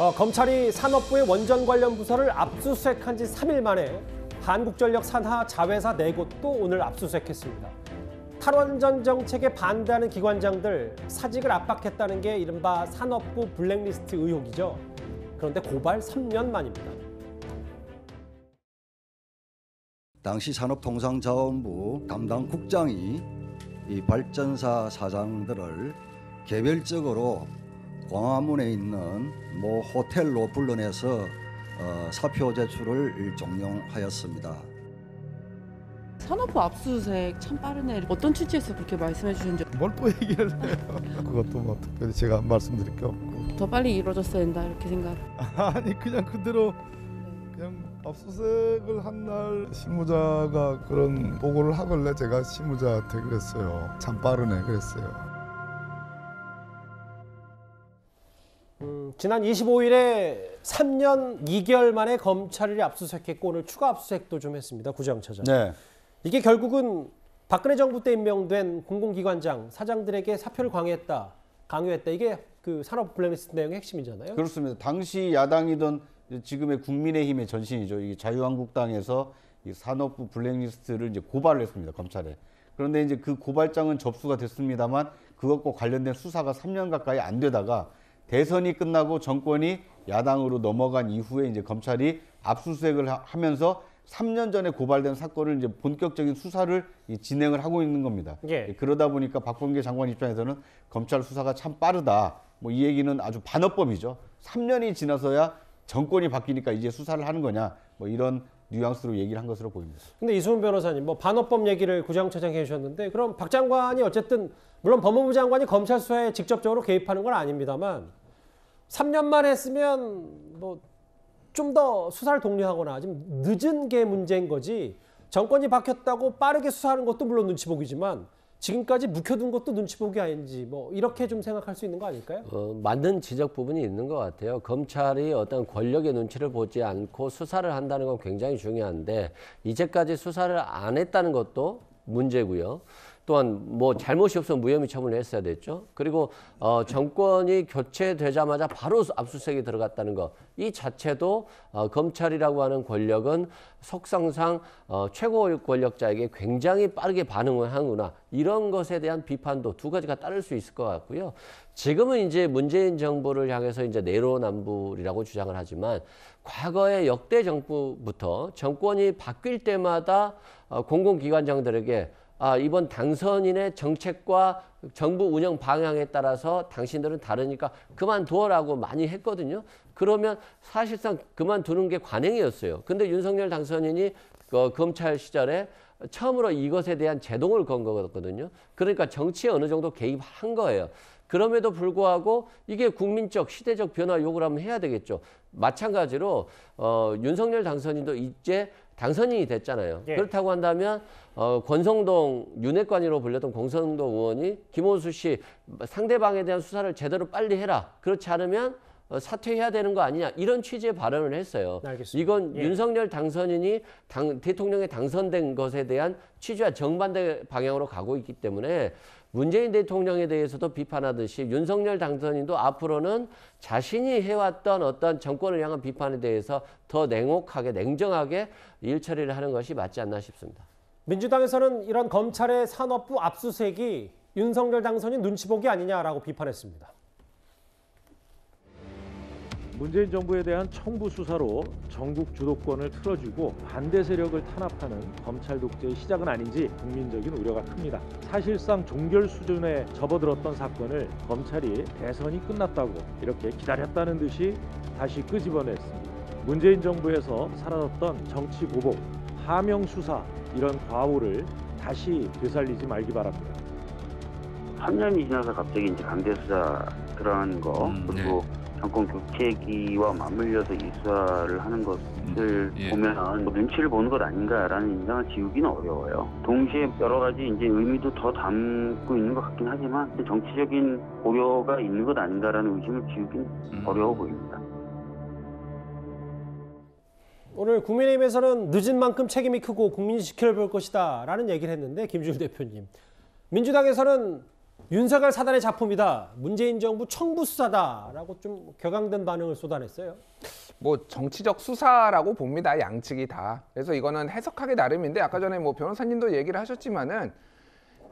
어, 검찰이 산업부의 원전 관련 부서를 압수수색한 지 3일 만에 한국전력 산하 자회사 4곳도 오늘 압수수색했습니다. 탈원전 정책에 반대하는 기관장들 사직을 압박했다는 게 이른바 산업부 블랙리스트 의혹이죠. 그런데 고발 3년 만입니다. 당시 산업통상자원부 담당 국장이 이 발전사 사장들을 개별적으로 광화문에 있는 모 호텔로 불러내서 어, 사표 제출을 종용하였습니다. 산업부 압수수색 참 빠르네. 어떤 취지에서 그렇게 말씀해 주셨는지 뭘 또 얘기를 해요. 그것도 뭐 특별히 제가 말씀드릴 게 없고. 더 빨리 이루어졌어야 된다 이렇게 생각. 아니 그냥 그대로 그냥 압수수색을 한 날 실무자가 그런 보고를 하길래 제가 실무자한테 그랬어요. 참 빠르네 그랬어요. 지난 25일에 3년 2개월 만에 검찰이 압수수색했고 오늘 추가 압수수색도 좀 했습니다. 구정처장. 네. 이게 결국은 박근혜 정부 때 임명된 공공기관장 사장들에게 사표를 강요했다, 강요했다. 이게 그 산업 블랙리스트 내용의 핵심이잖아요. 그렇습니다. 당시 야당이던 지금의 국민의힘의 전신이죠. 이 자유한국당에서 이 산업부 블랙리스트를 이제 고발을 했습니다. 검찰에. 그런데 이제 그 고발장은 접수가 됐습니다만 그것과 관련된 수사가 3년 가까이 안 되다가 대선이 끝나고 정권이 야당으로 넘어간 이후에 이제 검찰이 압수수색을 하- 하면서 3년 전에 고발된 사건을 이제 본격적인 수사를 이 진행을 하고 있는 겁니다. 예. 그러다 보니까 박범계 장관 입장에서는 검찰 수사가 참 빠르다. 뭐 이 얘기는 아주 반어법이죠. 3년이 지나서야 정권이 바뀌니까 이제 수사를 하는 거냐. 뭐 이런 뉘앙스로 얘기를 한 것으로 보입니다. 근데 이수훈 변호사님, 뭐 반어법 얘기를 구정처장 해주셨는데 그럼 박 장관이 어쨌든 물론 법무부 장관이 검찰 수사에 직접적으로 개입하는 건 아닙니다만 3년만 했으면 뭐 좀 더 수사를 독려하거나 좀 늦은 게 문제인 거지 정권이 바뀌었다고 빠르게 수사하는 것도 물론 눈치 보기지만 지금까지 묵혀둔 것도 눈치 보기 아닌지 뭐 이렇게 좀 생각할 수 있는 거 아닐까요? 어, 맞는 지적 부분이 있는 것 같아요. 검찰이 어떤 권력의 눈치를 보지 않고 수사를 한다는 건 굉장히 중요한데 이제까지 수사를 안 했다는 것도 문제고요. 또한 뭐 잘못이 없으면 무혐의 처분을 했어야 됐죠. 그리고 어, 정권이 교체되자마자 바로 압수수색이 들어갔다는 것 이 자체도 어, 검찰이라고 하는 권력은 속성상 어, 최고 권력자에게 굉장히 빠르게 반응을 하는구나 이런 것에 대한 비판도 두 가지가 따를 수 있을 것 같고요. 지금은 이제 문재인 정부를 향해서 이제 내로남불이라고 주장을 하지만 과거의 역대 정부부터 정권이 바뀔 때마다 어, 공공기관장들에게 아, 이번 당선인의 정책과 정부 운영 방향에 따라서 당신들은 다르니까 그만두어라고 많이 했거든요. 그러면 사실상 그만두는 게 관행이었어요. 근데 윤석열 당선인이 그 검찰 시절에 처음으로 이것에 대한 제동을 건 거거든요. 그러니까 정치에 어느 정도 개입한 거예요. 그럼에도 불구하고 이게 국민적 시대적 변화 요구를 한번 해야 되겠죠. 마찬가지로 어, 윤석열 당선인도 이제 당선인이 됐잖아요. 예. 그렇다고 한다면 어, 권성동 윤핵관으로 불렸던 권성동 의원이 김호수 씨 상대방에 대한 수사를 제대로 빨리 해라. 그렇지 않으면 어, 사퇴해야 되는 거 아니냐 이런 취지의 발언을 했어요. 알겠습니다. 이건 예. 윤석열 당선인이 당, 대통령에 당선된 것에 대한 취지와 정반대 방향으로 가고 있기 때문에 문재인 대통령에 대해서도 비판하듯이 윤석열 당선인도 앞으로는 자신이 해왔던 어떤 정권을 향한 비판에 대해서 더 냉혹하게 냉정하게 일 처리를 하는 것이 맞지 않나 싶습니다. 민주당에서는 이런 검찰의 산업부 압수수색이 윤석열 당선인 눈치 보기 아니냐라고 비판했습니다. 문재인 정부에 대한 청부 수사로 전국 주도권을 틀어주고 반대 세력을 탄압하는 검찰 독재의 시작은 아닌지 국민적인 우려가 큽니다. 사실상 종결 수준에 접어들었던 사건을 검찰이 대선이 끝났다고 이렇게 기다렸다는 듯이 다시 끄집어냈습니다. 문재인 정부에서 사라졌던 정치 보복, 하명 수사 이런 과오를 다시 되살리지 말기 바랍니다. 3년이 지나서 갑자기 이제 강제 수사 들어가는 거 음, 그리고 정권 교체기와 맞물려서 이 수사를 하는 것을 예. 보면 뭐 눈치를 보는 것 아닌가라는 인상을 지우기는 어려워요. 동시에 여러 가지 이제 의미도 더 담고 있는 것 같긴 하지만 정치적인 고려가 있는 것 아닌가라는 의심을 지우기는 음. 어려워 보입니다. 오늘 국민의힘에서는 늦은 만큼 책임이 크고 국민이 지켜볼 것이다 라는 얘기를 했는데 김주일 대표님 민주당에서는 윤석열 사단의 작품이다. 문재인 정부 청부 수사다라고 좀 격앙된 반응을 쏟아냈어요. 뭐 정치적 수사라고 봅니다. 양측이 다. 그래서 이거는 해석하기 나름인데 아까 전에 뭐 변호사님도 얘기를 하셨지만은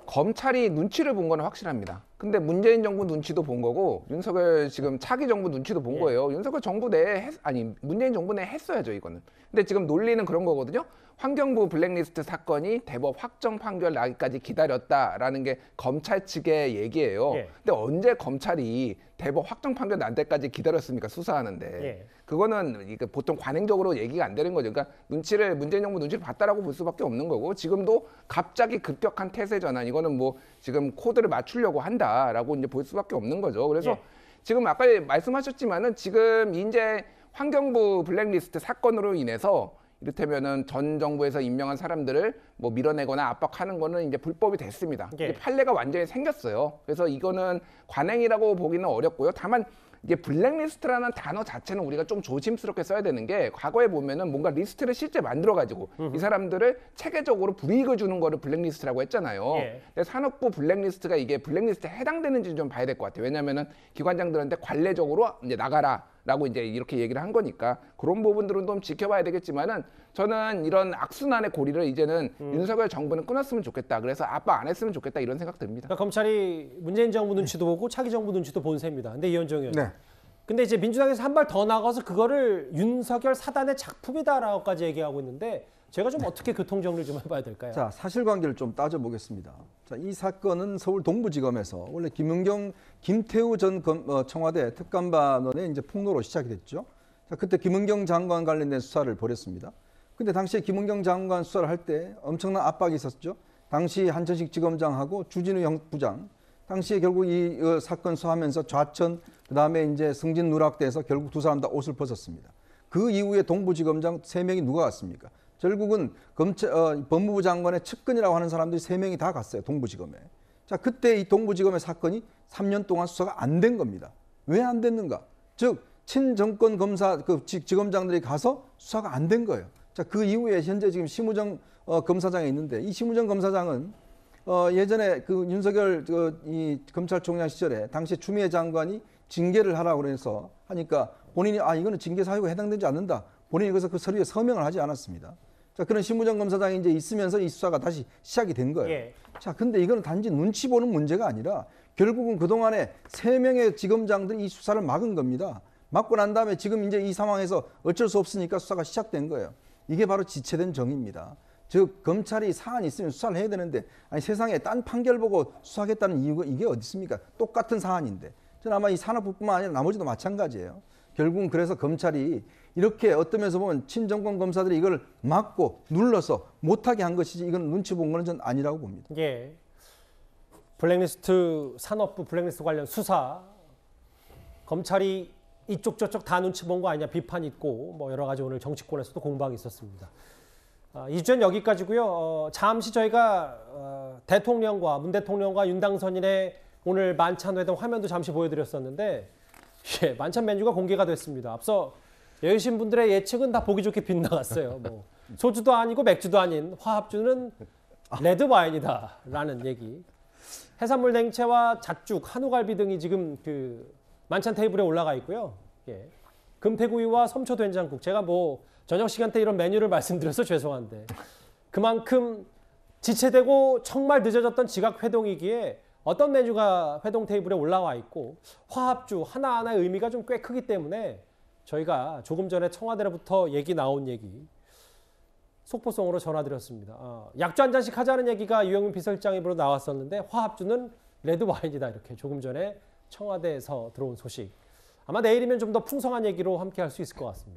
검찰이 눈치를 본 건 확실합니다. 근데 문재인 정부 눈치도 본 거고 윤석열 지금 차기 정부 눈치도 본 예. 거예요. 윤석열 정부 내에 했, 아니 문재인 정부 내에 했어야죠 이거는. 근데 지금 논리는 그런 거거든요. 환경부 블랙리스트 사건이 대법 확정 판결 나기까지 기다렸다라는 게 검찰 측의 얘기예요. 예. 근데 언제 검찰이 대법 확정 판결 날 때까지 기다렸습니까 수사하는데? 예. 그거는 이게 보통 관행적으로 얘기가 안 되는 거죠. 그러니까 눈치를 문재인 정부 눈치를 봤다라고 볼 수밖에 없는 거고 지금도 갑자기 급격한 태세 전환 이거는 뭐 지금 코드를 맞추려고 한다라고 이제 볼 수밖에 없는 거죠. 그래서 예. 지금 아까 말씀하셨지만은 지금 이제 환경부 블랙리스트 사건으로 인해서 이를테면은 전 정부에서 임명한 사람들을 뭐 밀어내거나 압박하는 거는 이제 불법이 됐습니다. 예. 이제 판례가 완전히 생겼어요. 그래서 이거는 관행이라고 보기는 어렵고요. 다만 이게 블랙리스트라는 단어 자체는 우리가 좀 조심스럽게 써야 되는 게 과거에 보면은 뭔가 리스트를 실제 만들어 가지고 이 사람들을 체계적으로 불이익을 주는 거를 블랙리스트라고 했잖아요. 예. 근데 산업부 블랙리스트가 이게 블랙리스트에 해당되는지 좀 봐야 될 것 같아요. 왜냐면은 기관장들한테 관례적으로 이제 나가라 라고 이제 이렇게 얘기를 한 거니까 그런 부분들은 좀 지켜봐야 되겠지만은 저는 이런 악순환의 고리를 이제는 윤석열 정부는 끊었으면 좋겠다. 그래서 아빠 안 했으면 좋겠다 이런 생각 듭니다. 그러니까 검찰이 문재인 정부 눈치도 보고 차기 정부 눈치도 본 셈입니다. 근데 이현정 의원. 네. 근데 이제 민주당에서 한 발 더 나가서 그거를 윤석열 사단의 작품이다라고까지 얘기하고 있는데 제가 좀 어떻게 교통 정리를 좀 해봐야 될까요? 자, 사실관계를 좀 따져보겠습니다. 자, 이 사건은 서울 동부지검에서 원래 김은경, 김태우 전 검- 어, 청와대 특감반원의 이제 폭로로 시작이 됐죠. 자, 그때 김은경 장관 관련된 수사를 벌였습니다. 근데 당시에 김은경 장관 수사를 할 때 엄청난 압박이 있었죠. 당시 한천식 지검장하고 주진우 형 부장, 당시에 결국 이 어, 사건 수사하면서 좌천, 그다음에 이제 승진 누락돼서 결국 두 사람 다 옷을 벗었습니다. 그 이후에 동부지검장 세 명이 누가 갔습니까? 결국은 검찰 어, 법무부 장관의 측근이라고 하는 사람들이 세 명이 다 갔어요 동부지검에. 자 그때 이 동부지검의 사건이 3년 동안 수사가 안 된 겁니다. 왜 안 됐는가? 즉 친정권 검사 그 지- 지검장들이 가서 수사가 안 된 거예요. 자 그 이후에 현재 지금 심우정 어, 검사장에 있는데 이 심우정 검사장은 어, 예전에 그 윤석열 그, 이 검찰총장 시절에 당시 추미애 장관이 징계를 하라고 그래서 하니까 본인이 아 이거는 징계 사유가 해당되지 않는다. 본인이 그래서 그 서류에 서명을 하지 않았습니다. 자 그런 심우정 검사장이 이제 있으면서 이 수사가 다시 시작이 된 거예요. 예. 자 근데 이거는 단지 눈치 보는 문제가 아니라 결국은 그 동안에 세 명의 지검장들이 이 수사를 막은 겁니다. 막고 난 다음에 지금 이제 이 상황에서 어쩔 수 없으니까 수사가 시작된 거예요. 이게 바로 지체된 정의입니다. 즉 검찰이 사안이 있으면 수사를 해야 되는데 아니 세상에 딴 판결 보고 수사하겠다는 이유가 이게 어디 있습니까? 똑같은 사안인데. 저는 아마 이 산업부뿐만 아니라 나머지도 마찬가지예요. 결국은 그래서 검찰이 이렇게 어떤 면에서 보면 친정권 검사들이 이걸 막고 눌러서 못하게 한 것이지 이건 눈치 본 거는 전 아니라고 봅니다. 예. 블랙리스트 산업부 블랙리스트 관련 수사 검찰이 이쪽 저쪽 다 눈치 본 거 아니냐 비판 있고 뭐 여러 가지 오늘 정치권에서도 공방이 있었습니다. 아, 이 주제는 여기까지고요. 어, 잠시 저희가 어, 대통령과 문 대통령과 윤당선인의 오늘 만찬 회동 화면도 잠시 보여드렸었는데 예, 만찬 메뉴가 공개가 됐습니다. 앞서 여유신 분들의 예측은 다 보기 좋게 빗나갔어요. 뭐 소주도 아니고 맥주도 아닌 화합주는 레드 와인이다라는 얘기. 해산물 냉채와 잣죽, 한우갈비 등이 지금 그 만찬 테이블에 올라가 있고요. 예. 금태구이와 섬초 된장국. 제가 뭐 저녁 시간 때 이런 메뉴를 말씀드려서 죄송한데 그만큼 지체되고 정말 늦어졌던 지각 회동이기에 어떤 메뉴가 회동 테이블에 올라와 있고 화합주 하나하나의 의미가 좀 꽤 크기 때문에 저희가 조금 전에 청와대로부터 얘기 나온 얘기 속보성으로 전화드렸습니다. 아, 약주 한 잔씩 하자는 얘기가 유영민 비서실장 입으로 나왔었는데 화합주는 레드 와인이다 이렇게 조금 전에 청와대에서 들어온 소식. 아마 내일이면 좀 더 풍성한 얘기로 함께 할 수 있을 것 같습니다.